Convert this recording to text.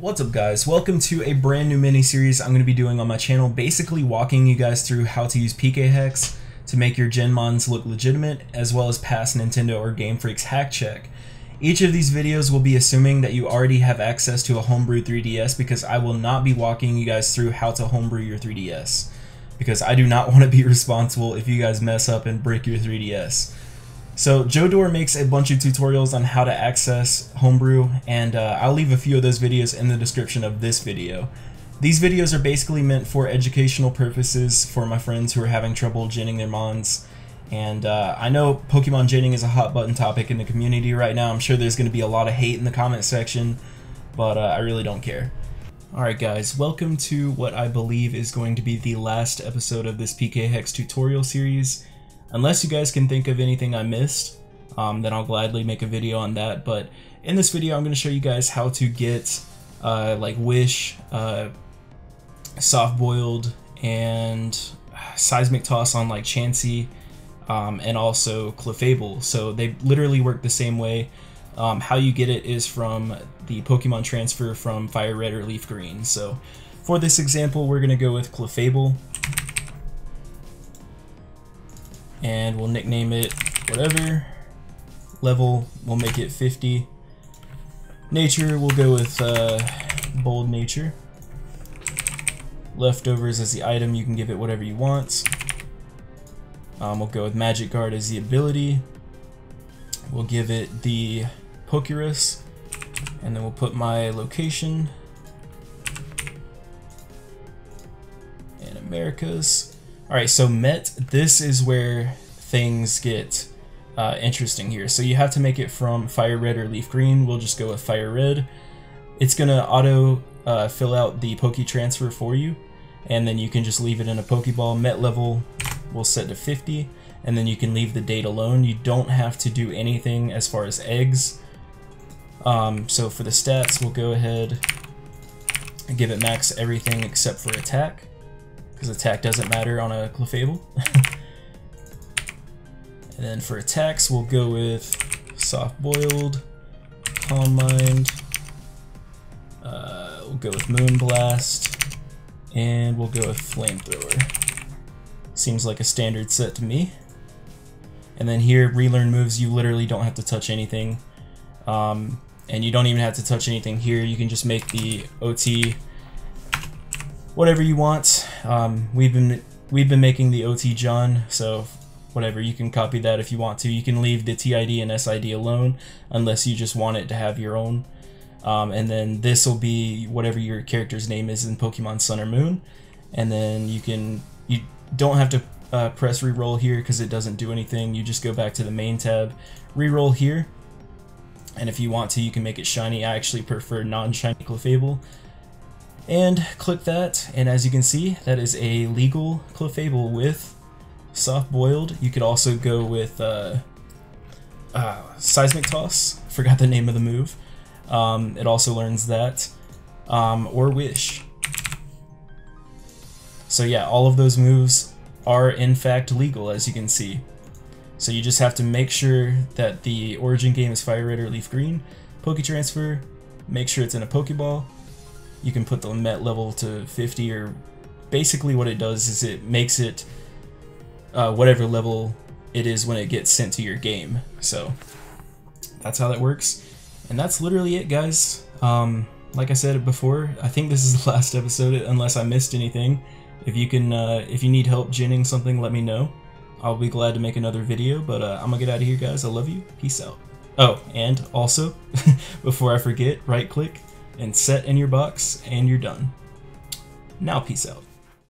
What's up guys? Welcome to a brand new mini series I'm going to be doing on my channel, basically walking you guys through how to use PKHex to make your Genmons look legitimate, as well as pass Nintendo or Game Freak's hack check. Each of these videos will be assuming that you already have access to a homebrew 3DS because I will not be walking you guys through how to homebrew your 3DS. Because I do not want to be responsible if you guys mess up and break your 3DS. So Joedor makes a bunch of tutorials on how to access Homebrew, and uh, I'll leave a few of those videos in the description of this video. These videos are basically meant for educational purposes for my friends who are having trouble genning their mons. And uh, I know Pokemon genning is a hot button topic in the community right now. I'm sure there's going to be a lot of hate in the comment section, but uh, I really don't care. Alright guys, welcome to what I believe is going to be the last episode of this PKHex tutorial series. Unless you guys can think of anything I missed, um, then I'll gladly make a video on that. But in this video, I'm going to show you guys how to get uh, like Wish, uh, Soft Boiled, and Seismic Toss on like Chansey, um, and also Clefable. So they literally work the same way. Um, how you get it is from the Pokemon transfer from Fire Red or Leaf Green. So for this example, we're going to go with Clefable and we'll nickname it whatever. Level, we'll make it 50. Nature, we'll go with uh, bold nature. Leftovers as the item, you can give it whatever you want. Um, we'll go with Magic Guard as the ability. We'll give it the Pokerus, and then we'll put my location and Americas. Alright, so Met, this is where things get uh, interesting here. So you have to make it from Fire Red or Leaf Green. We'll just go with Fire Red. It's going to auto uh, fill out the Poke Transfer for you, and then you can just leave it in a Pokeball. Met level will set to 50, and then you can leave the date alone. You don't have to do anything as far as eggs. Um, so for the stats, we'll go ahead and give it max everything except for attack because attack doesn't matter on a Clefable. and then for attacks, we'll go with Soft Boiled, Calm Mind, uh, we'll go with Moonblast, and we'll go with Flamethrower. Seems like a standard set to me. And then here, relearn moves, you literally don't have to touch anything. Um, and you don't even have to touch anything here, you can just make the OT whatever you want. Um, we've been we've been making the OT John, so whatever you can copy that if you want to. You can leave the TID and SID alone unless you just want it to have your own. Um, and then this will be whatever your character's name is in Pokemon Sun or Moon. And then you can you don't have to uh, press reroll here because it doesn't do anything. You just go back to the main tab, reroll here. And if you want to, you can make it shiny. I actually prefer non-shiny Clefable and click that and as you can see that is a legal Clefable with soft boiled. You could also go with uh, uh, seismic toss. Forgot the name of the move. Um, it also learns that um, or wish. So yeah all of those moves are in fact legal as you can see. So you just have to make sure that the origin game is fire red or leaf green. Poke transfer make sure it's in a pokeball you can put the met level to 50 or basically what it does is it makes it uh, whatever level it is when it gets sent to your game. So that's how that works. And that's literally it, guys. Um, like I said before, I think this is the last episode, unless I missed anything. If you can, uh, if you need help genning something, let me know. I'll be glad to make another video, but uh, I'm gonna get out of here, guys. I love you. Peace out. Oh, and also, before I forget, right click, and set in your box, and you're done. Now peace out.